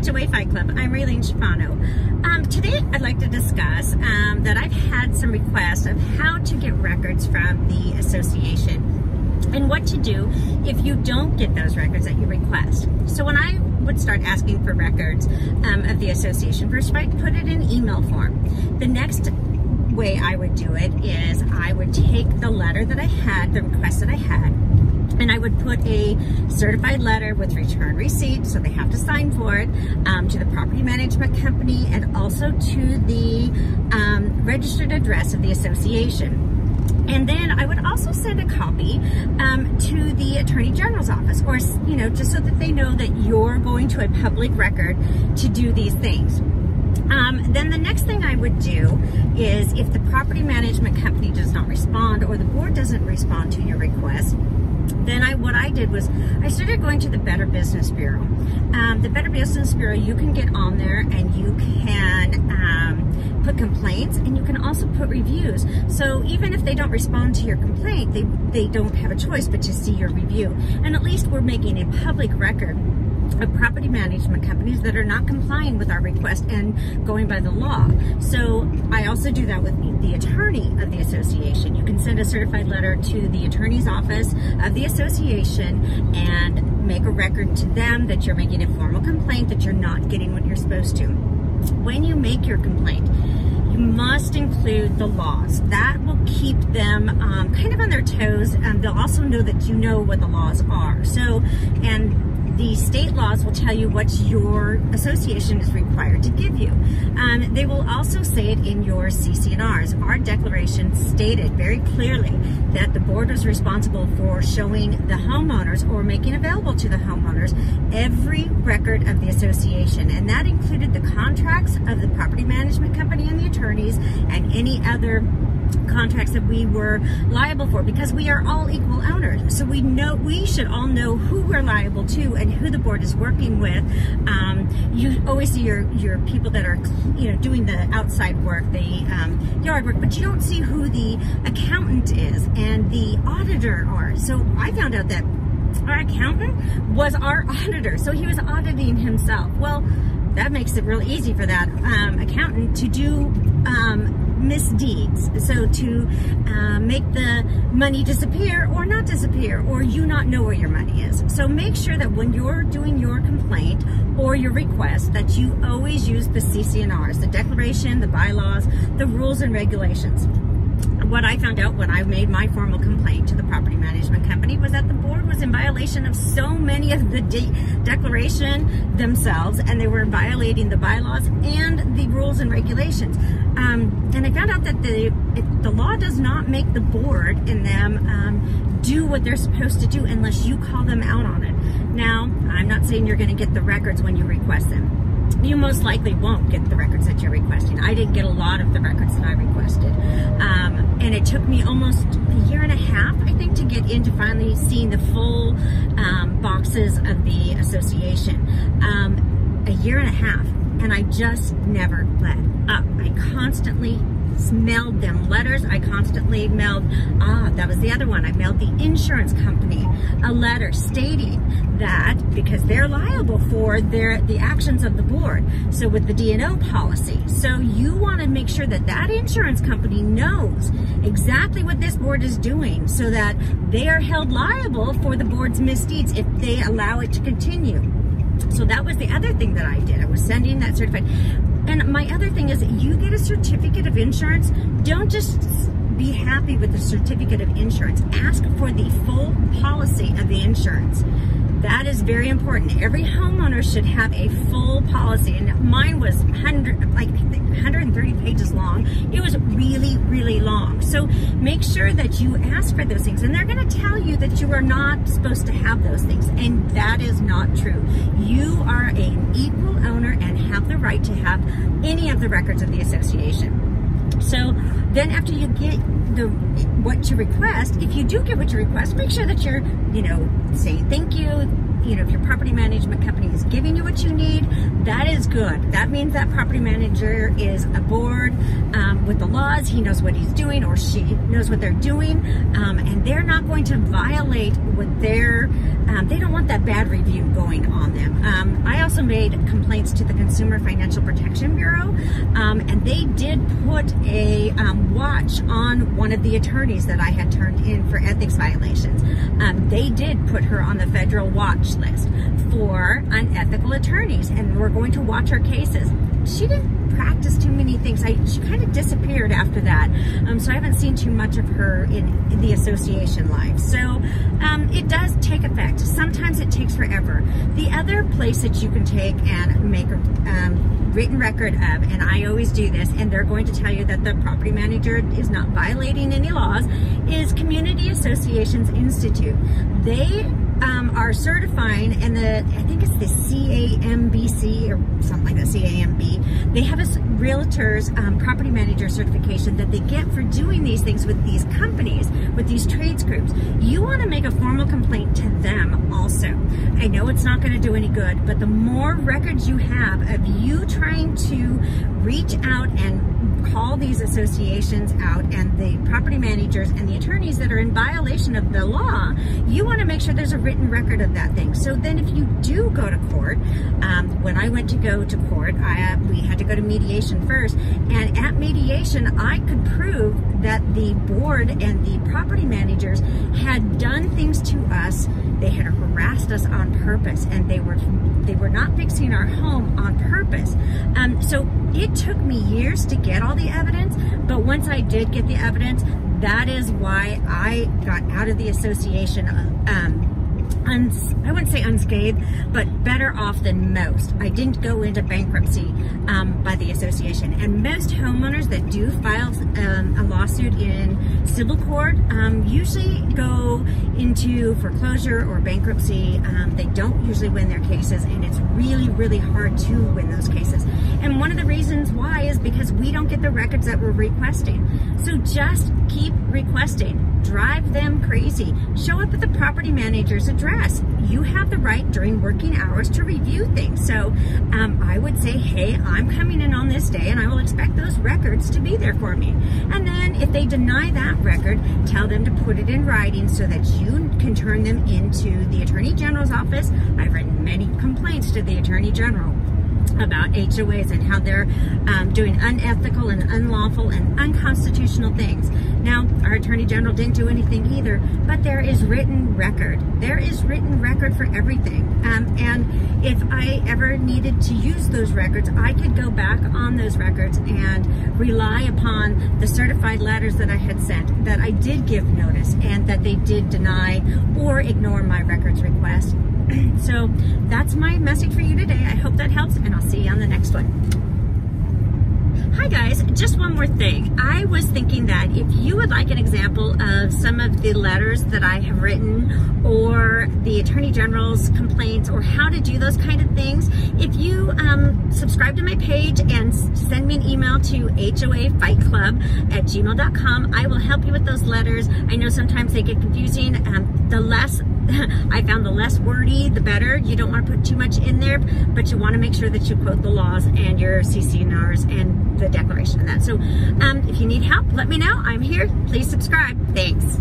to HOA Fight Club. I'm Raylene Schifano. Um, today I'd like to discuss um, that I've had some requests of how to get records from the association and what to do if you don't get those records that you request. So when I would start asking for records um, of the association, first I'd put it in email form. The next way I would do it is I would take the letter that I had, the request that I had, and I would put a certified letter with return receipt, so they have to sign for it, um, to the property management company and also to the um, registered address of the association. And then I would also send a copy um, to the Attorney General's office, or, you know, just so that they know that you're going to a public record to do these things. Um, then the next thing I would do is if the property management company does not respond or the board doesn't respond to your request, then I what I did was I started going to the Better Business Bureau. Um, the Better Business Bureau, you can get on there and you can um, put complaints and you can also put reviews. So even if they don't respond to your complaint, they, they don't have a choice but to see your review. And at least we're making a public record of property management companies that are not complying with our request and going by the law. So I also do that with the attorney of the association. You can send a certified letter to the attorney's office of the association and make a record to them that you're making a formal complaint that you're not getting what you're supposed to. When you make your complaint, you must include the laws. That will keep them um, kind of on their toes. and they'll also know that you know what the laws are. So, and the state laws will tell you what your association is required to give you. Um, they will also say it in your CC&Rs. Our declaration stated very clearly that the board was responsible for showing the homeowners or making available to the homeowners every record of the association. And that included the contracts of the property management company and the attorneys and any other contracts that we were liable for because we are all equal owners. So we know we should all know who we're liable to and who the board is working with. Um, you always see your your people that are you know doing the outside work, the um, yard work, but you don't see who the accountant is and the auditor are. So I found out that our accountant was our auditor, so he was auditing himself. Well, that makes it real easy for that um, accountant to do um, misdeeds. So to uh, make the money disappear or not disappear or you not know where your money is. So make sure that when you're doing your complaint or your request that you always use the CC&Rs, the declaration, the bylaws, the rules and regulations what I found out when I made my formal complaint to the property management company was that the board was in violation of so many of the de declaration themselves and they were violating the bylaws and the rules and regulations. Um, and I found out that the, it, the law does not make the board and them um, do what they're supposed to do unless you call them out on it. Now, I'm not saying you're going to get the records when you request them you most likely won't get the records that you're requesting. I didn't get a lot of the records that I requested. Um, and it took me almost a year and a half, I think, to get into finally seeing the full um, boxes of the association. Um, a year and a half. And I just never let up. I constantly mailed them letters. I constantly mailed, ah, that was the other one. I mailed the insurance company a letter stating that because they're liable for their the actions of the board. So with the D&O policy. So you want to make sure that that insurance company knows exactly what this board is doing so that they are held liable for the board's misdeeds if they allow it to continue. So that was the other thing that I did. I was sending that certified. And my other thing is you get a certificate of insurance. Don't just be happy with the certificate of insurance. Ask for the full policy of the insurance. That is very important. Every homeowner should have a full policy, and mine was 100, like 130 pages long. It was really, really long. So make sure that you ask for those things, and they're going to tell you that you are not supposed to have those things, and that is not true. You are an equal owner and have the right to have any of the records of the association. So then after you get the what you request, if you do get what you request, make sure that you're, you know, saying thank you, you know, if your property management company is giving you what you need, that is good. That means that property manager is aboard um, with the laws. He knows what he's doing or she knows what they're doing. Um, going to violate what they're, um, they don't want that bad review going on them. Um, I also made complaints to the Consumer Financial Protection Bureau, um, and they did put a um, watch on one of the attorneys that I had turned in for ethics violations. they did put her on the federal watch list for unethical attorneys, and we're going to watch her cases. She didn't practice too many things. I, she kind of disappeared after that, um, so I haven't seen too much of her in, in the association life. So um, it does take effect. Sometimes it takes forever. The other place that you can take and make a um, written record of, and I always do this, and they're going to tell you that the property manager is not violating any laws, is Community Associations Institute. They um, are certifying, and the I think it's the CAMBC or something like that, CAMB. They have a realtors um, property manager certification that they get for doing these things with these companies, with these trades groups. You want to make a formal complaint to them also. I know it's not going to do any good, but the more records you have of you trying to reach out and call these associations out and the property managers and the attorneys that are in violation of the law, you want to make sure there's a written record of that thing. So then if you do go to court, um, when I went to go to court, I, uh, we had to go to mediation first. And at mediation, I could prove that the board and the property managers had done things to us. They had harassed us on purpose and they were they were not fixing our home on purpose. Um, so it took me years to get all the evidence, but once I did get the evidence, that is why I got out of the association. Um, uns, I wouldn't say unscathed, but better off than most. I didn't go into bankruptcy um, by the association. And most homeowners that do file um, a lawsuit in civil court um, usually go into foreclosure or bankruptcy. Um, they don't usually win their cases, and it's really, really hard to win those cases. And one of the reasons why is because we don't get the records that we're requesting. So just keep requesting drive them crazy. Show up at the property manager's address. You have the right during working hours to review things. So um, I would say, hey, I'm coming in on this day and I will expect those records to be there for me. And then if they deny that record, tell them to put it in writing so that you can turn them into the Attorney General's office. I've written many complaints to the Attorney General about HOAs and how they're um, doing unethical and unlawful and unconstitutional things. Now, our Attorney General didn't do anything either, but there is written record. There is written record for everything. Um, and if I ever needed to use those records, I could go back on those records and rely upon the certified letters that I had sent, that I did give notice, and that they did deny or ignore my records request so that's my message for you today. I hope that helps, and I'll see you on the next one. Hi guys, just one more thing. I was thinking that if you would like an example of some of the letters that I have written or the Attorney General's complaints or how to do those kind of things, if you um, subscribe to my page and send me an email to hoafightclub at gmail.com, I will help you with those letters. I know sometimes they get confusing. Um, the less I found the less wordy, the better. You don't want to put too much in there, but you want to make sure that you quote the laws and your CC&Rs and the declaration of that. So um, if you need help, let me know. I'm here. Please subscribe. Thanks.